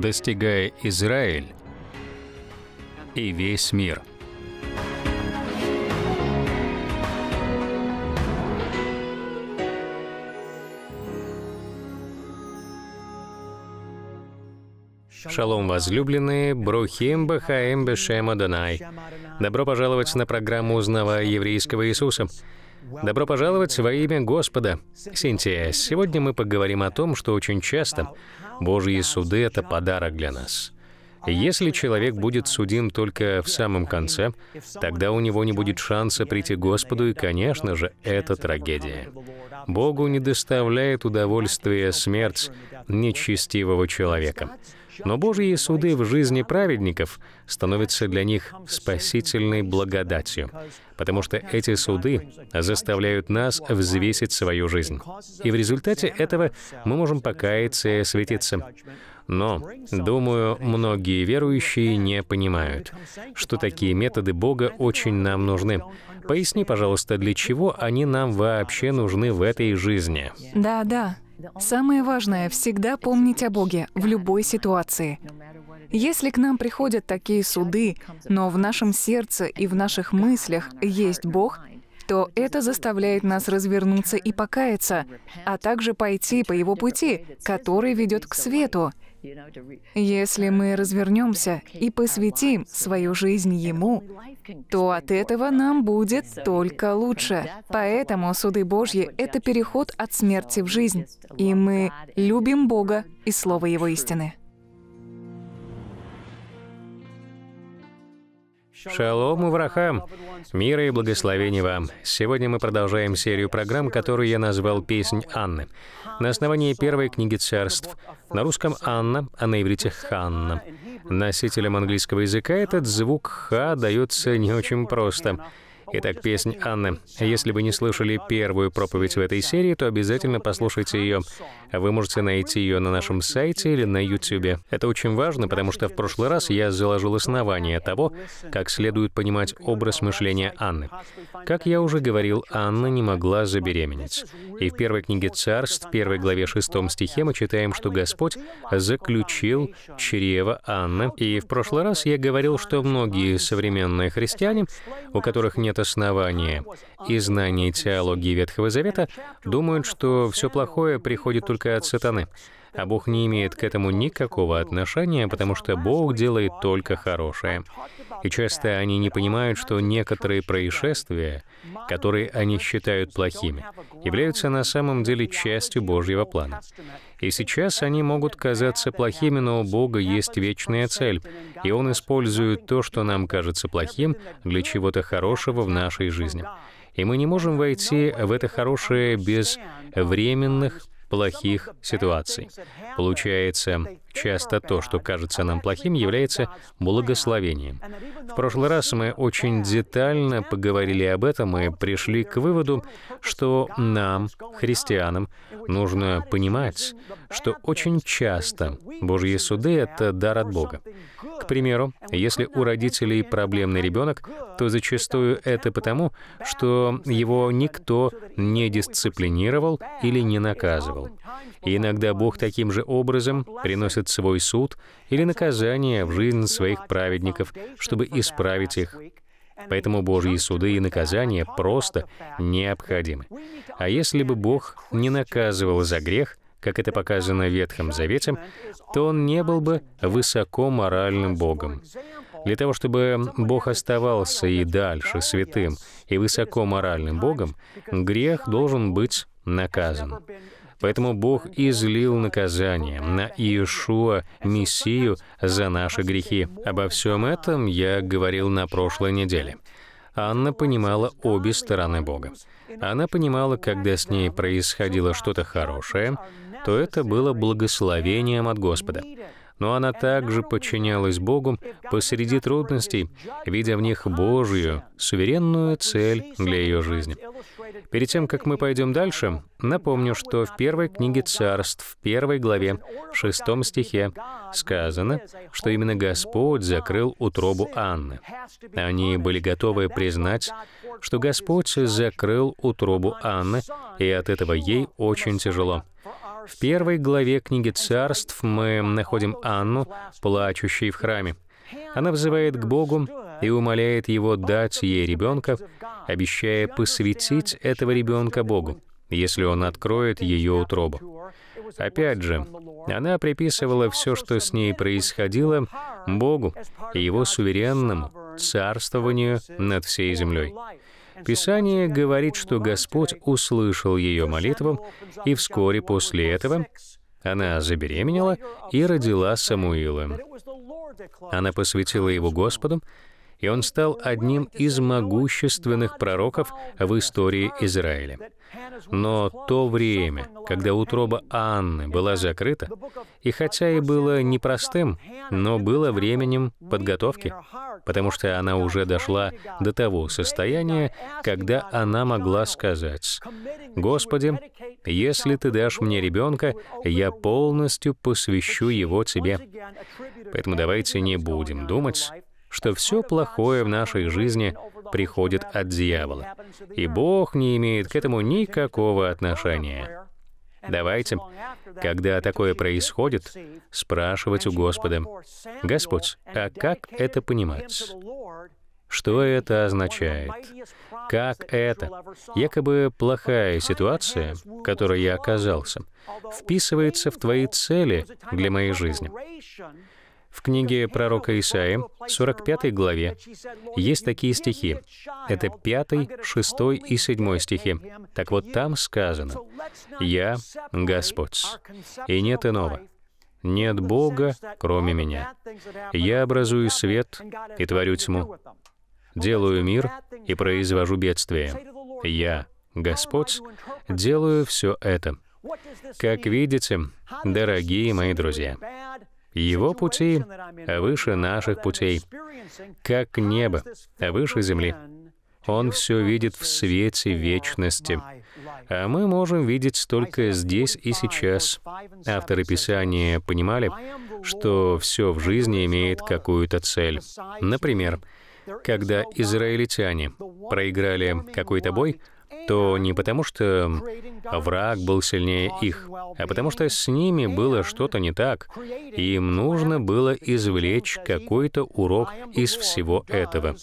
достигая Израиль и весь мир. Шалом, возлюбленные, Брухим Бахаем Бешем Адонай. Добро пожаловать на программу «Узнавая еврейского Иисуса». Добро пожаловать во имя Господа. Синтия, сегодня мы поговорим о том, что очень часто Божьи суды — это подарок для нас. Если человек будет судим только в самом конце, тогда у него не будет шанса прийти к Господу, и, конечно же, это трагедия. Богу не доставляет удовольствия смерть нечестивого человека. Но Божьи суды в жизни праведников становятся для них спасительной благодатью, потому что эти суды заставляют нас взвесить свою жизнь. И в результате этого мы можем покаяться и осветиться. Но, думаю, многие верующие не понимают, что такие методы Бога очень нам нужны. Поясни, пожалуйста, для чего они нам вообще нужны в этой жизни? Да, да. Самое важное — всегда помнить о Боге в любой ситуации. Если к нам приходят такие суды, но в нашем сердце и в наших мыслях есть Бог, то это заставляет нас развернуться и покаяться, а также пойти по Его пути, который ведет к свету — если мы развернемся и посвятим свою жизнь Ему, то от этого нам будет только лучше. Поэтому суды Божьи — это переход от смерти в жизнь, и мы любим Бога и Слово Его истины. Шалом, Уврахам! Мира и благословения вам! Сегодня мы продолжаем серию программ, которую я назвал «Песнь Анны». На основании первой книги царств. На русском «Анна», а на иврите «Ханна». Носителям английского языка этот звук «ха» дается не очень просто — Итак, песнь Анны. Если вы не слышали первую проповедь в этой серии, то обязательно послушайте ее. Вы можете найти ее на нашем сайте или на YouTube. Это очень важно, потому что в прошлый раз я заложил основание того, как следует понимать образ мышления Анны. Как я уже говорил, Анна не могла забеременеть. И в первой книге Царств, первой главе 6 стихе мы читаем, что Господь заключил чрево Анны. И в прошлый раз я говорил, что многие современные христиане, у которых нет основания. И знаний теологии Ветхого Завета, думают, что все плохое приходит только от сатаны, а Бог не имеет к этому никакого отношения, потому что Бог делает только хорошее. И часто они не понимают, что некоторые происшествия, которые они считают плохими, являются на самом деле частью Божьего плана. И сейчас они могут казаться плохими, но у Бога есть вечная цель, и Он использует то, что нам кажется плохим, для чего-то хорошего в нашей жизни. И мы не можем войти в это хорошее без временных плохих ситуаций. Получается, часто то, что кажется нам плохим, является благословением. В прошлый раз мы очень детально поговорили об этом и пришли к выводу, что нам, христианам, нужно понимать, что очень часто Божьи суды — это дар от Бога. К примеру, если у родителей проблемный ребенок, то зачастую это потому, что его никто не дисциплинировал или не наказывал. И иногда Бог таким же образом приносит свой суд или наказание в жизнь своих праведников, чтобы исправить их. Поэтому Божьи суды и наказания просто необходимы. А если бы Бог не наказывал за грех, как это показано в Ветхом Завете, то он не был бы высоко моральным Богом. Для того, чтобы Бог оставался и дальше святым и высоко моральным Богом, грех должен быть наказан. Поэтому Бог излил наказание на Иешуа, Мессию, за наши грехи. Обо всем этом я говорил на прошлой неделе. Анна понимала обе стороны Бога. Она понимала, когда с ней происходило что-то хорошее, то это было благословением от Господа но она также подчинялась Богу посреди трудностей, видя в них Божью, суверенную цель для ее жизни. Перед тем, как мы пойдем дальше, напомню, что в первой книге царств, в первой главе, шестом стихе, сказано, что именно Господь закрыл утробу Анны. Они были готовы признать, что Господь закрыл утробу Анны, и от этого ей очень тяжело. В первой главе книги царств мы находим Анну, плачущей в храме. Она взывает к Богу и умоляет Его дать ей ребенка, обещая посвятить этого ребенка Богу, если он откроет ее утробу. Опять же, она приписывала все, что с ней происходило, Богу и Его суверенному царствованию над всей землей. Писание говорит, что Господь услышал ее молитву, и вскоре после этого она забеременела и родила Самуила. Она посвятила его Господу, и он стал одним из могущественных пророков в истории Израиля. Но то время, когда утроба Анны была закрыта, и хотя и было непростым, но было временем подготовки, потому что она уже дошла до того состояния, когда она могла сказать, «Господи, если Ты дашь мне ребенка, я полностью посвящу его Тебе». Поэтому давайте не будем думать, что все плохое в нашей жизни приходит от дьявола, и Бог не имеет к этому никакого отношения. Давайте, когда такое происходит, спрашивать у Господа, «Господь, а как это понимать?» Что это означает? Как это, якобы плохая ситуация, в которой я оказался, вписывается в твои цели для моей жизни? В книге пророка Исаия, 45 главе, есть такие стихи. Это 5, 6 и 7 стихи. Так вот там сказано, «Я Господь, и нет иного, нет Бога, кроме меня. Я образую свет и творю тьму, делаю мир и произвожу бедствие. Я, Господь, делаю все это. Как видите, дорогие мои друзья, его пути выше наших путей, как небо выше земли. Он все видит в свете вечности, а мы можем видеть только здесь и сейчас. Авторы Писания понимали, что все в жизни имеет какую-то цель. Например, когда израильтяне проиграли какой-то бой, то не потому, что враг был сильнее их, а потому что с ними было что-то не так, и им нужно было извлечь какой-то урок из всего этого.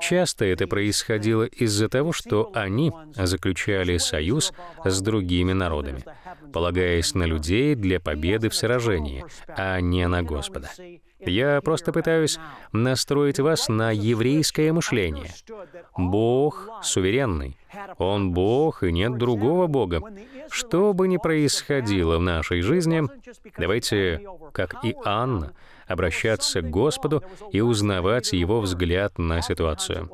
Часто это происходило из-за того, что они заключали союз с другими народами, полагаясь на людей для победы в сражении, а не на Господа. Я просто пытаюсь настроить вас на еврейское мышление. Бог суверенный. Он Бог, и нет другого Бога. Что бы ни происходило в нашей жизни, давайте, как и Анна, обращаться к Господу и узнавать Его взгляд на ситуацию.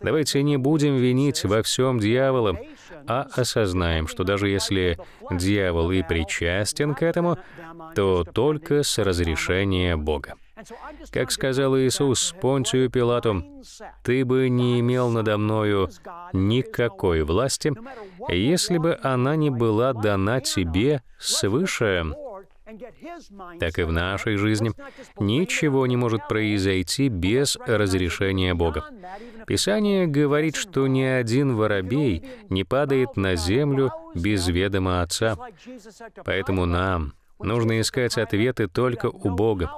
Давайте не будем винить во всем дьявола, а осознаем, что даже если дьявол и причастен к этому, то только с разрешения Бога. Как сказал Иисус Понтию Пилату, «Ты бы не имел надо мною никакой власти, если бы она не была дана тебе свыше». Так и в нашей жизни ничего не может произойти без разрешения Бога. Писание говорит, что ни один воробей не падает на землю без ведома Отца. Поэтому нам нужно искать ответы только у Бога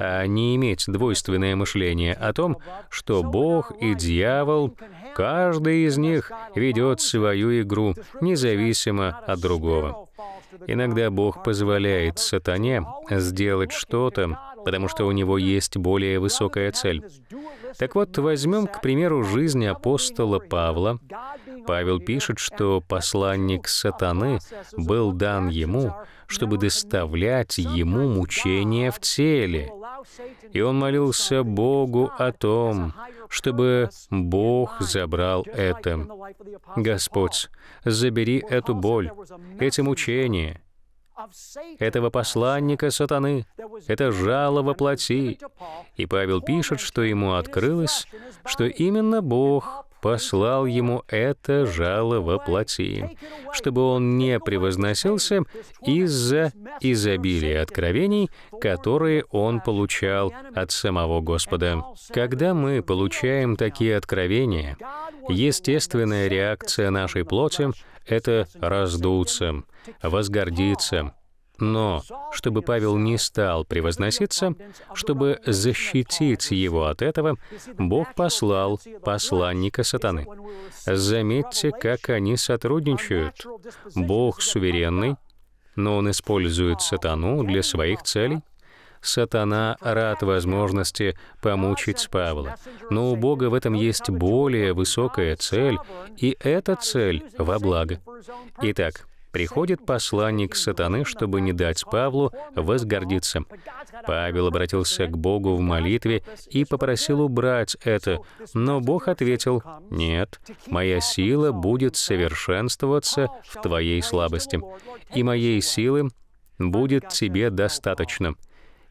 а не иметь двойственное мышление о том, что Бог и дьявол, каждый из них ведет свою игру, независимо от другого. Иногда Бог позволяет сатане сделать что-то, потому что у него есть более высокая цель. Так вот, возьмем, к примеру, жизнь апостола Павла. Павел пишет, что посланник сатаны был дан ему, чтобы доставлять ему мучения в теле. И он молился Богу о том, чтобы Бог забрал это. Господь, забери эту боль, эти мучения, этого посланника сатаны, это жало во плоти. И Павел пишет, что ему открылось, что именно Бог послал ему это жало во плоти, чтобы он не превозносился из-за изобилия откровений, которые он получал от самого Господа. Когда мы получаем такие откровения, естественная реакция нашей плоти — это раздуться, возгордиться, но чтобы Павел не стал превозноситься, чтобы защитить его от этого, Бог послал посланника сатаны. Заметьте, как они сотрудничают. Бог суверенный, но он использует сатану для своих целей. Сатана рад возможности помучить Павла, но у Бога в этом есть более высокая цель, и эта цель во благо. Итак, Приходит посланник сатаны, чтобы не дать Павлу возгордиться. Павел обратился к Богу в молитве и попросил убрать это, но Бог ответил, «Нет, моя сила будет совершенствоваться в твоей слабости, и моей силы будет тебе достаточно».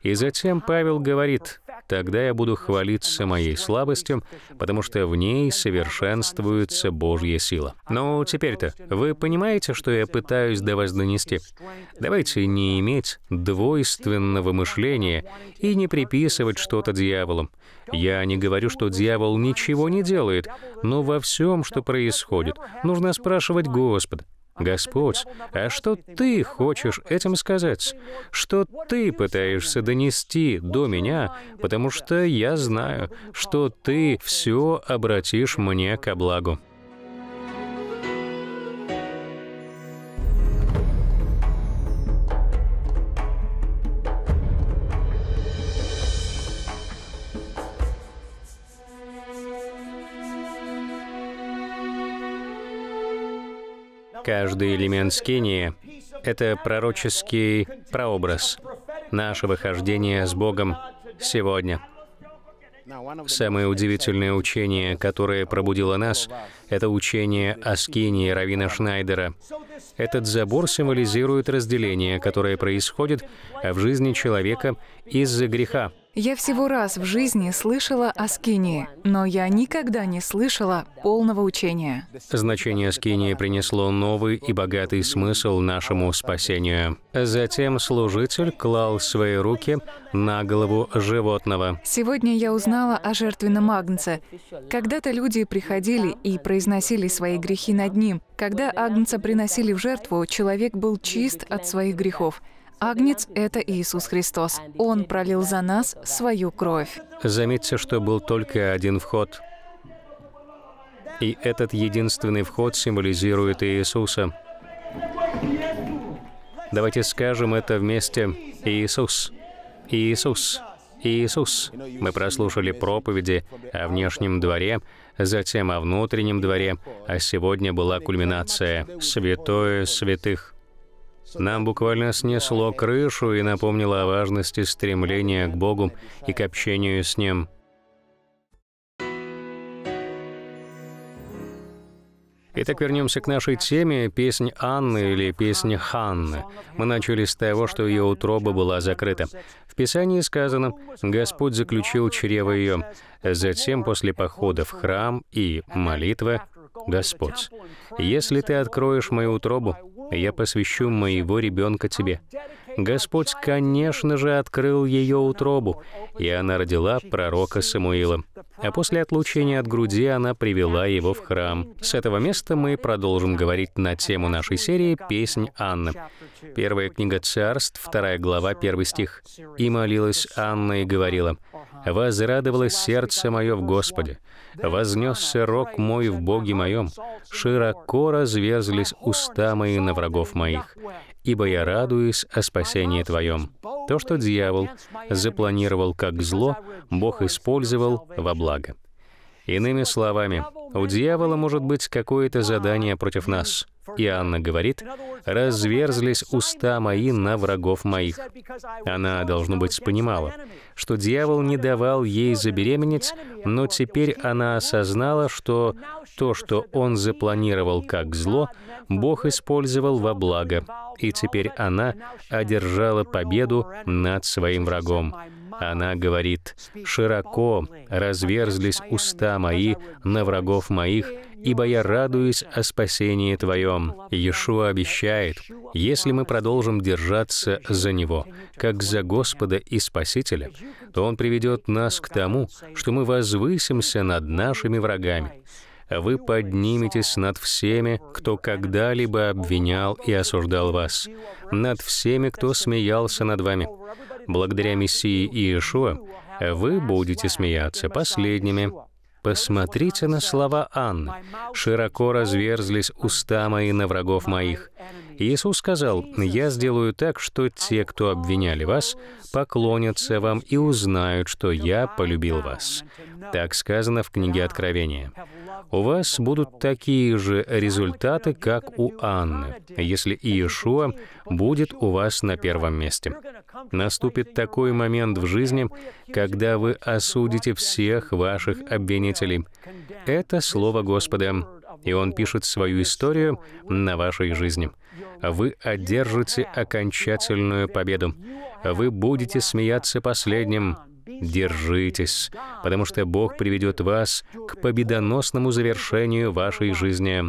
И затем Павел говорит, Тогда я буду хвалиться моей слабостью, потому что в ней совершенствуется Божья сила. Но теперь-то вы понимаете, что я пытаюсь до вас донести? Давайте не иметь двойственного мышления и не приписывать что-то дьяволу. Я не говорю, что дьявол ничего не делает, но во всем, что происходит, нужно спрашивать Господа. Господь, а что Ты хочешь этим сказать? Что Ты пытаешься донести до меня, потому что я знаю, что Ты все обратишь мне ко благу. Каждый элемент скинии — это пророческий прообраз нашего хождения с Богом сегодня. Самое удивительное учение, которое пробудило нас, это учение о скинии Равина Шнайдера. Этот забор символизирует разделение, которое происходит в жизни человека из-за греха. Я всего раз в жизни слышала о скинии, но я никогда не слышала полного учения. Значение скинии принесло новый и богатый смысл нашему спасению. Затем служитель клал свои руки на голову животного. Сегодня я узнала о жертвенном агнце. Когда-то люди приходили и произносили свои грехи над ним. Когда агнца приносили в жертву, человек был чист от своих грехов. Агнец — это Иисус Христос. Он пролил за нас свою кровь. Заметьте, что был только один вход. И этот единственный вход символизирует Иисуса. Давайте скажем это вместе. Иисус. Иисус. Иисус. Мы прослушали проповеди о внешнем дворе, затем о внутреннем дворе, а сегодня была кульминация «Святое святых». Нам буквально снесло крышу и напомнило о важности стремления к Богу и к общению с Ним. Итак, вернемся к нашей теме «Песнь Анны» или «Песнь Ханны». Мы начали с того, что ее утроба была закрыта. В Писании сказано «Господь заключил чрево ее». Затем, после похода в храм и молитвы, Господь, если Ты откроешь мою утробу, я посвящу моего ребенка тебе». Господь, конечно же, открыл ее утробу, и она родила пророка Самуила. А после отлучения от груди она привела его в храм. С этого места мы продолжим говорить на тему нашей серии «Песнь Анны». Первая книга Царств, вторая глава, первый стих. «И молилась Анна и говорила, «Возрадовалось сердце мое в Господе, вознесся рог мой в Боге моем, широко разверзлись уста мои на врагов моих, ибо я радуюсь о спасении Твоем. То, что дьявол запланировал как зло, Бог использовал во благо. Иными словами, у дьявола может быть какое-то задание против нас. И Анна говорит, «Разверзлись уста мои на врагов моих». Она, должно быть, понимала, что дьявол не давал ей забеременеть, но теперь она осознала, что то, что он запланировал как зло, Бог использовал во благо, и теперь она одержала победу над своим врагом. Она говорит, «Широко разверзлись уста мои на врагов моих, ибо я радуюсь о спасении Твоем». Иешуа обещает, если мы продолжим держаться за Него, как за Господа и Спасителя, то Он приведет нас к тому, что мы возвысимся над нашими врагами. Вы подниметесь над всеми, кто когда-либо обвинял и осуждал вас, над всеми, кто смеялся над вами. Благодаря Мессии Иешуа вы будете смеяться последними. Посмотрите на слова Анны. «Широко разверзлись уста мои на врагов моих». Иисус сказал, «Я сделаю так, что те, кто обвиняли вас, поклонятся вам и узнают, что я полюбил вас». Так сказано в книге Откровения у вас будут такие же результаты, как у Анны, если Иешуа будет у вас на первом месте. Наступит такой момент в жизни, когда вы осудите всех ваших обвинителей. Это Слово Господа, и Он пишет свою историю на вашей жизни. Вы одержите окончательную победу. Вы будете смеяться последним, Держитесь, потому что Бог приведет вас к победоносному завершению вашей жизни.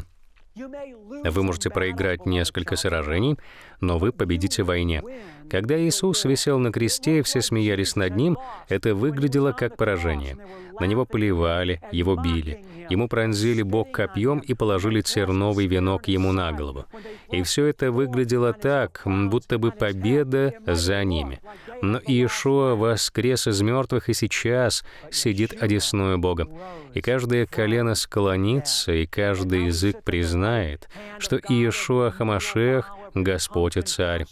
Вы можете проиграть несколько сражений, но вы победите в войне. Когда Иисус висел на кресте, и все смеялись над Ним, это выглядело как поражение. На Него поливали, Его били. Ему пронзили бок копьем и положили терновый венок Ему на голову. И все это выглядело так, будто бы победа за ними. Но Иешуа воскрес из мертвых и сейчас сидит одесную Бога. И каждое колено склонится, и каждый язык признает, что Иешуа Хамашех — Господь и Царь.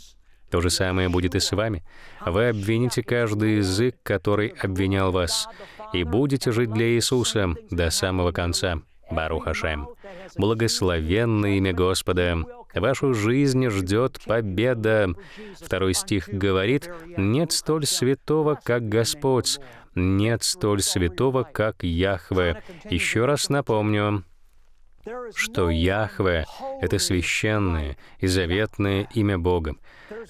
То же самое будет и с вами. Вы обвините каждый язык, который обвинял вас, и будете жить для Иисуса до самого конца. Барух Хашем. Благословенное имя Господа. Вашу жизнь ждет победа. Второй стих говорит, «Нет столь святого, как Господь, нет столь святого, как Яхве». Еще раз напомню, что Яхве — это священное и заветное имя Бога.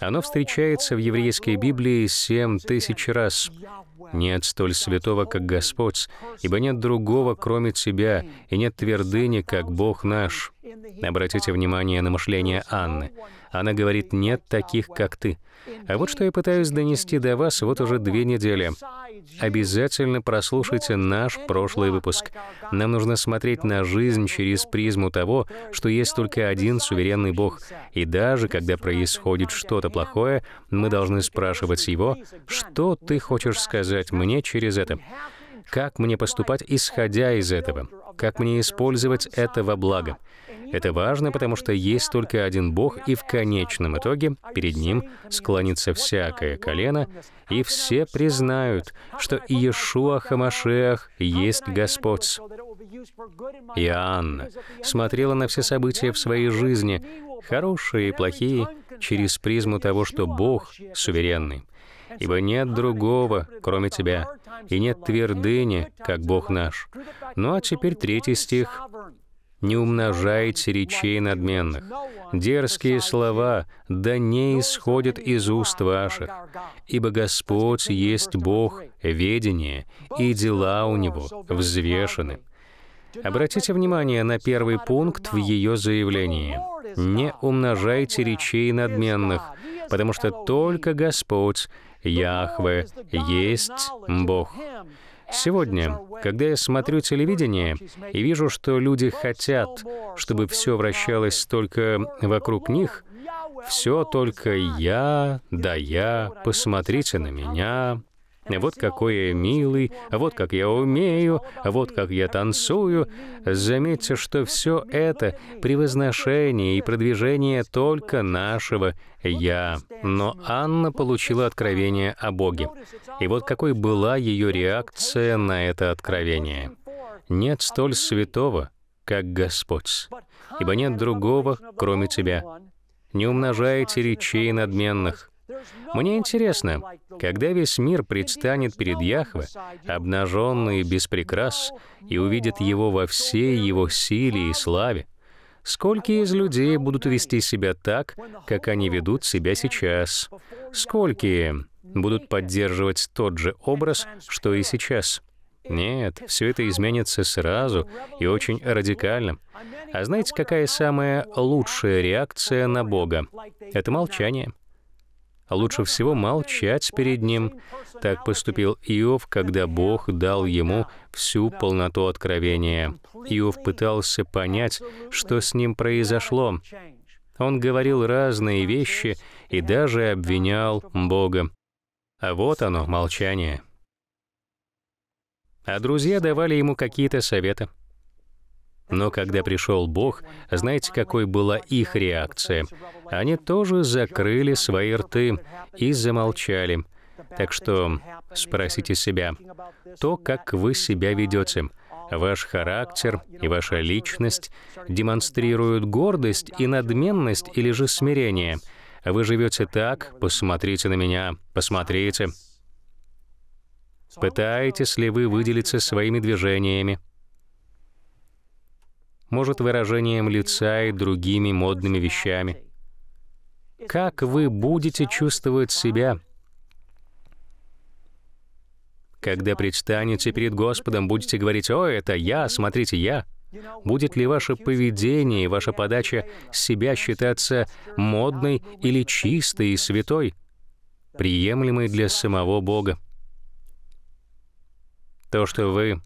Оно встречается в еврейской Библии семь тысяч раз. Нет столь святого, как Господь, ибо нет другого, кроме Тебя, и нет твердыни, как Бог наш. Обратите внимание на мышление Анны. Она говорит, нет таких, как ты. А вот что я пытаюсь донести до вас вот уже две недели. Обязательно прослушайте наш прошлый выпуск. Нам нужно смотреть на жизнь через призму того, что есть только один суверенный Бог. И даже когда происходит что-то плохое, мы должны спрашивать Его, что ты хочешь сказать мне через это? Как мне поступать, исходя из этого? Как мне использовать это во благо? Это важно, потому что есть только один Бог, и в конечном итоге перед Ним склонится всякое колено, и все признают, что Иешуа Хамашеах есть Господь. Иоанна смотрела на все события в своей жизни, хорошие и плохие, через призму того, что Бог суверенный. Ибо нет другого, кроме Тебя, и нет твердыни, как Бог наш. Ну а теперь третий стих. Не умножайте речей надменных. Дерзкие слова да не исходят из уст ваших, ибо Господь есть Бог, ведение, и дела у Него взвешены. Обратите внимание на первый пункт в ее заявлении. «Не умножайте речей надменных, потому что только Господь, Яхве, есть Бог». Сегодня, когда я смотрю телевидение и вижу, что люди хотят, чтобы все вращалось только вокруг них, все только я, да я, посмотрите на меня, вот какой я милый, вот как я умею, вот как я танцую. Заметьте, что все это превозношение и продвижение только нашего «я». Но Анна получила откровение о Боге. И вот какой была ее реакция на это откровение. «Нет столь святого, как Господь, ибо нет другого, кроме Тебя. Не умножайте речей надменных, мне интересно, когда весь мир предстанет перед Яхве, обнаженный без прикрас, и увидит его во всей его силе и славе, Сколько из людей будут вести себя так, как они ведут себя сейчас? Сколько будут поддерживать тот же образ, что и сейчас? Нет, все это изменится сразу и очень радикально. А знаете, какая самая лучшая реакция на Бога? Это молчание. Лучше всего молчать перед Ним. Так поступил Иов, когда Бог дал ему всю полноту откровения. Иов пытался понять, что с ним произошло. Он говорил разные вещи и даже обвинял Бога. А вот оно, молчание. А друзья давали ему какие-то советы. Но когда пришел Бог, знаете, какой была их реакция? Они тоже закрыли свои рты и замолчали. Так что спросите себя, то, как вы себя ведете, ваш характер и ваша личность демонстрируют гордость и надменность или же смирение. Вы живете так, посмотрите на меня, посмотрите. Пытаетесь ли вы выделиться своими движениями? Может, выражением лица и другими модными вещами. Как вы будете чувствовать себя, когда предстанете перед Господом, будете говорить, «О, это я, смотрите, я». Будет ли ваше поведение и ваша подача себя считаться модной или чистой и святой, приемлемой для самого Бога? То, что вы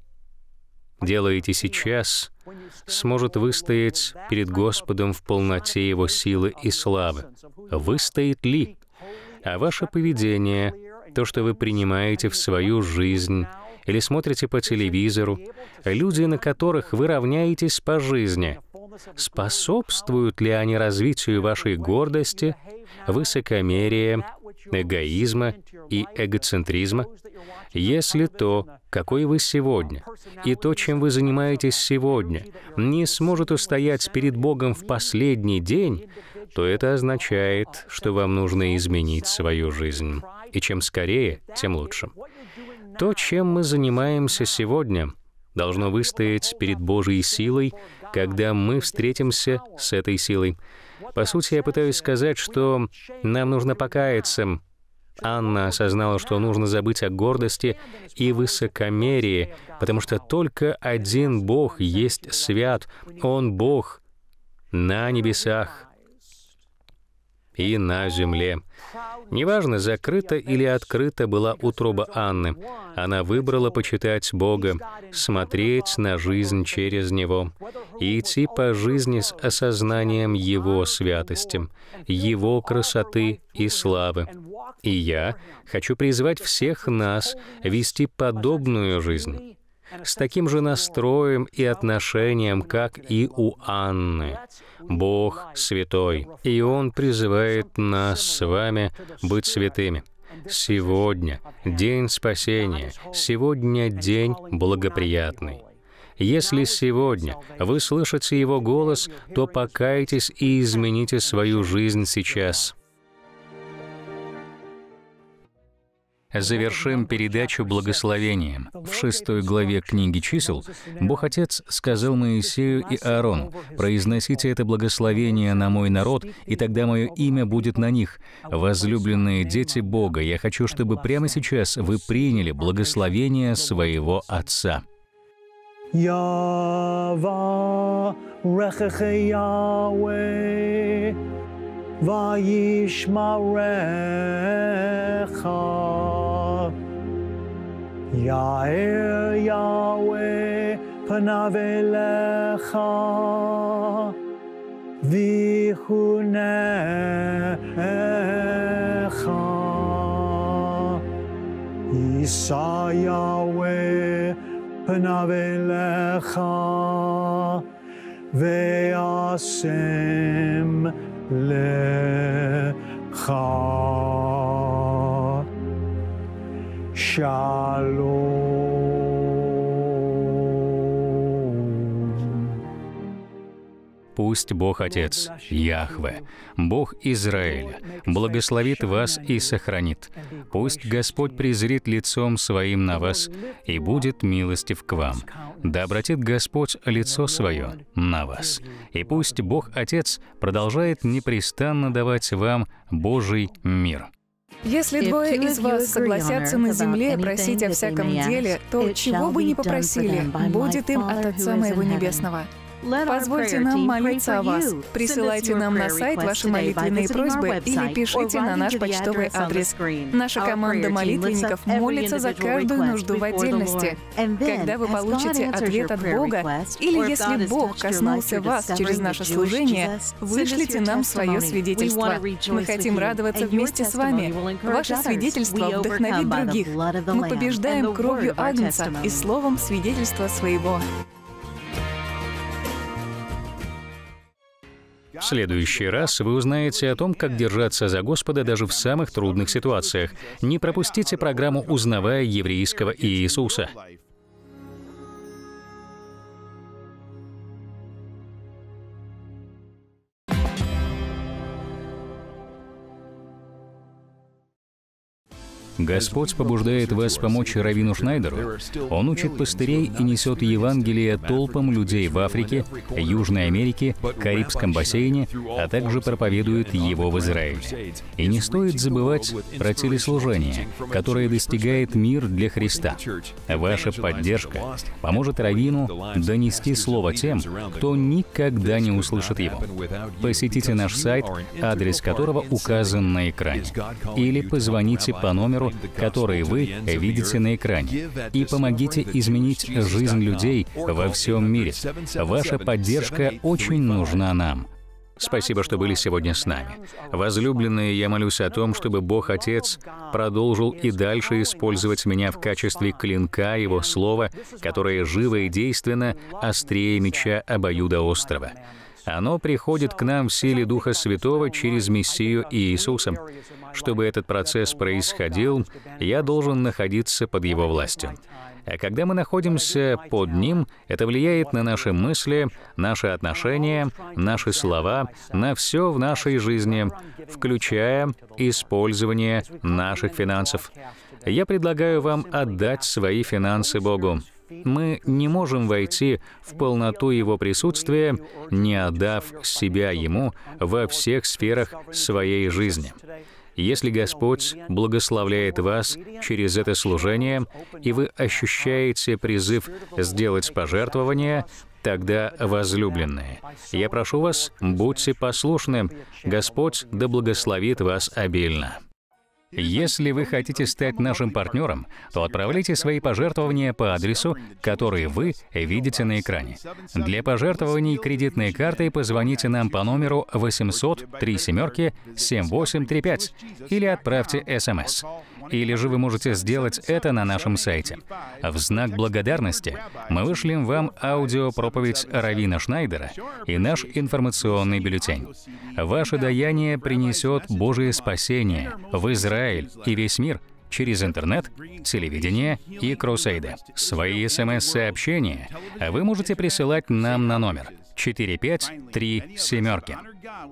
делаете сейчас, сможет выстоять перед Господом в полноте Его силы и славы. Выстоит ли? А ваше поведение, то, что вы принимаете в свою жизнь, или смотрите по телевизору, люди, на которых вы равняетесь по жизни, способствуют ли они развитию вашей гордости, высокомерия, эгоизма и эгоцентризма? Если то, какой вы сегодня, и то, чем вы занимаетесь сегодня, не сможет устоять перед Богом в последний день, то это означает, что вам нужно изменить свою жизнь. И чем скорее, тем лучше. То, чем мы занимаемся сегодня, должно выстоять перед Божьей силой, когда мы встретимся с этой силой. По сути, я пытаюсь сказать, что нам нужно покаяться. Анна осознала, что нужно забыть о гордости и высокомерии, потому что только один Бог есть свят, Он Бог на небесах и на земле. Неважно, закрыта или открыта была утроба Анны, она выбрала почитать Бога, смотреть на жизнь через Него и идти по жизни с осознанием Его святости, Его красоты и славы. И я хочу призвать всех нас вести подобную жизнь с таким же настроем и отношением, как и у Анны. Бог святой, и Он призывает нас с вами быть святыми. Сегодня день спасения, сегодня день благоприятный. Если сегодня вы слышите Его голос, то покайтесь и измените свою жизнь сейчас. Завершим передачу благословением. В шестой главе книги чисел Бог Отец сказал Моисею и Аарону, «Произносите это благословение на мой народ, и тогда мое имя будет на них. Возлюбленные дети Бога, я хочу, чтобы прямо сейчас вы приняли благословение своего Отца». Ява, וישמרך. Yair Yahweh panav elecha vihunecha Yisa Yahweh panav elecha ve'asem lecha. Шалом. Пусть Бог Отец, Яхве, Бог Израиля, благословит вас и сохранит. Пусть Господь презрит лицом своим на вас и будет милостив к вам. Да обратит Господь лицо свое на вас. И пусть Бог Отец продолжает непрестанно давать вам Божий мир. Если двое из вас согласятся на земле просить о всяком деле, то чего бы ни попросили, будет им от Отца Моего Небесного. Позвольте нам молиться о вас. Присылайте нам на сайт ваши молитвенные просьбы или пишите на наш почтовый адрес. Наша команда молитвенников молится за каждую нужду в отдельности. Когда вы получите ответ от Бога, или если Бог коснулся вас через наше служение, вышлите нам свое свидетельство. Мы хотим радоваться вместе с вами. Ваше свидетельство вдохновит других. Мы побеждаем кровью Агнца и словом свидетельства своего. В следующий раз вы узнаете о том, как держаться за Господа даже в самых трудных ситуациях. Не пропустите программу «Узнавая еврейского Иисуса». Господь побуждает вас помочь Равину Шнайдеру. Он учит пастырей и несет Евангелие толпам людей в Африке, Южной Америке, Карибском бассейне, а также проповедует его в Израиле. И не стоит забывать про телеслужение, которое достигает мир для Христа. Ваша поддержка поможет Равину донести слово тем, кто никогда не услышит его. Посетите наш сайт, адрес которого указан на экране, или позвоните по номеру которые вы видите на экране, и помогите изменить жизнь людей во всем мире. Ваша поддержка очень нужна нам. Спасибо, что были сегодня с нами. Возлюбленные, я молюсь о том, чтобы Бог Отец продолжил и дальше использовать меня в качестве клинка Его Слова, которое живо и действенно острее меча обоюдоострого. Оно приходит к нам в силе Духа Святого через Мессию Иисуса. Чтобы этот процесс происходил, я должен находиться под его властью. А когда мы находимся под ним, это влияет на наши мысли, наши отношения, наши слова, на все в нашей жизни, включая использование наших финансов. Я предлагаю вам отдать свои финансы Богу. Мы не можем войти в полноту Его присутствия, не отдав себя Ему во всех сферах своей жизни. Если Господь благословляет вас через это служение, и вы ощущаете призыв сделать пожертвование, тогда, возлюбленные, я прошу вас, будьте послушны, Господь да благословит вас обильно. Если вы хотите стать нашим партнером, то отправляйте свои пожертвования по адресу, который вы видите на экране. Для пожертвований кредитной картой позвоните нам по номеру 800 3 семерки 7835 или отправьте смс. Или же вы можете сделать это на нашем сайте. В знак благодарности мы вышлем вам аудиопроповедь Равина Шнайдера и наш информационный бюллетень. Ваше даяние принесет Божие спасение в Израиль и весь мир через интернет, телевидение и крусейды. Свои смс-сообщения вы можете присылать нам на номер 453 семерки.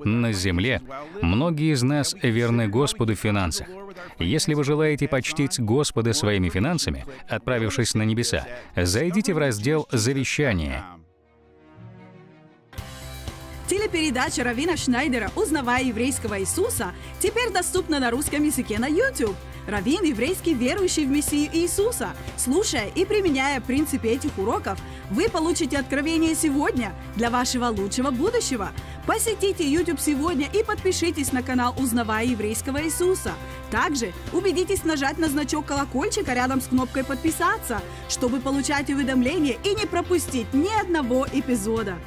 На земле многие из нас верны Господу в финансах. Если вы желаете почтить Господа своими финансами, отправившись на небеса, зайдите в раздел «Завещание». Телепередача Равина Шнайдера «Узнавая еврейского Иисуса» теперь доступна на русском языке на YouTube. Равин – еврейский верующий в Мессию Иисуса. Слушая и применяя принципы этих уроков, вы получите откровение сегодня для вашего лучшего будущего. Посетите YouTube сегодня и подпишитесь на канал «Узнавая еврейского Иисуса». Также убедитесь нажать на значок колокольчика рядом с кнопкой «Подписаться», чтобы получать уведомления и не пропустить ни одного эпизода.